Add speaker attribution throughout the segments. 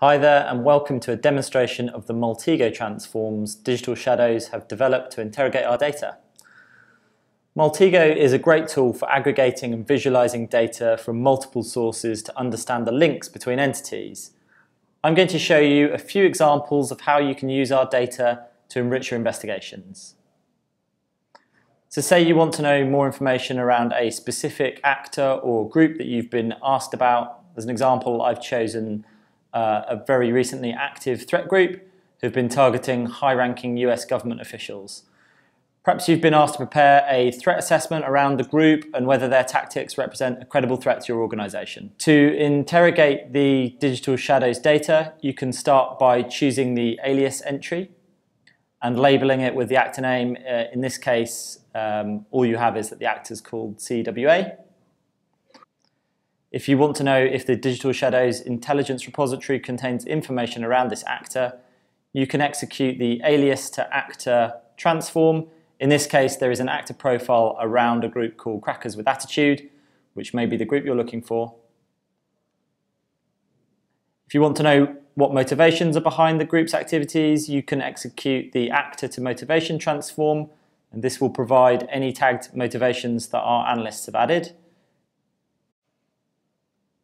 Speaker 1: Hi there and welcome to a demonstration of the Maltego transforms digital shadows have developed to interrogate our data. Maltego is a great tool for aggregating and visualizing data from multiple sources to understand the links between entities. I'm going to show you a few examples of how you can use our data to enrich your investigations. So say you want to know more information around a specific actor or group that you've been asked about. As an example, I've chosen uh, a very recently active threat group who've been targeting high-ranking US government officials. Perhaps you've been asked to prepare a threat assessment around the group and whether their tactics represent a credible threat to your organization. To interrogate the digital shadows data, you can start by choosing the alias entry and labeling it with the actor name. Uh, in this case, um, all you have is that the actor is called CWA. If you want to know if the Digital Shadows intelligence repository contains information around this actor, you can execute the alias to actor transform. In this case, there is an actor profile around a group called Crackers with Attitude, which may be the group you're looking for. If you want to know what motivations are behind the group's activities, you can execute the actor to motivation transform, and this will provide any tagged motivations that our analysts have added.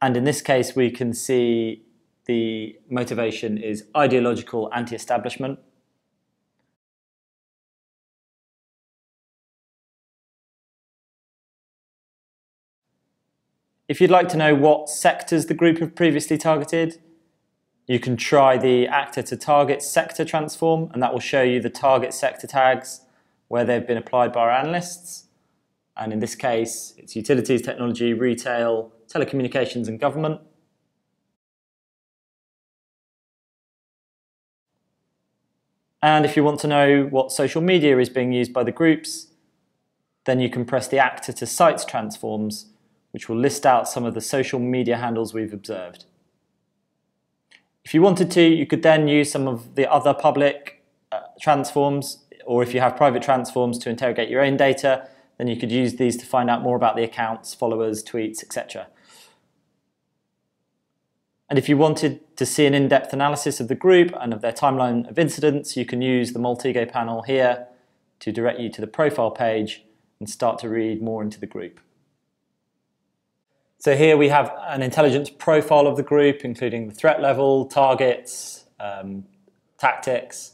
Speaker 1: And in this case, we can see the motivation is ideological anti-establishment. If you'd like to know what sectors the group have previously targeted, you can try the actor to target sector transform, and that will show you the target sector tags where they've been applied by our analysts. And in this case, it's utilities, technology, retail, telecommunications and government. And if you want to know what social media is being used by the groups, then you can press the actor to sites transforms, which will list out some of the social media handles we've observed. If you wanted to, you could then use some of the other public uh, transforms, or if you have private transforms to interrogate your own data, then you could use these to find out more about the accounts, followers, tweets, etc. And if you wanted to see an in-depth analysis of the group and of their timeline of incidents, you can use the Maltego panel here to direct you to the profile page and start to read more into the group. So here we have an intelligence profile of the group, including the threat level, targets, um, tactics,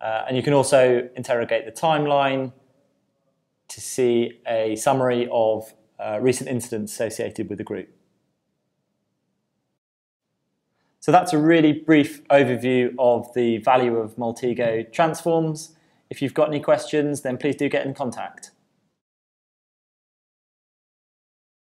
Speaker 1: uh, and you can also interrogate the timeline to see a summary of uh, recent incidents associated with the group. So that's a really brief overview of the value of Maltego transforms. If you've got any questions, then please do get in contact.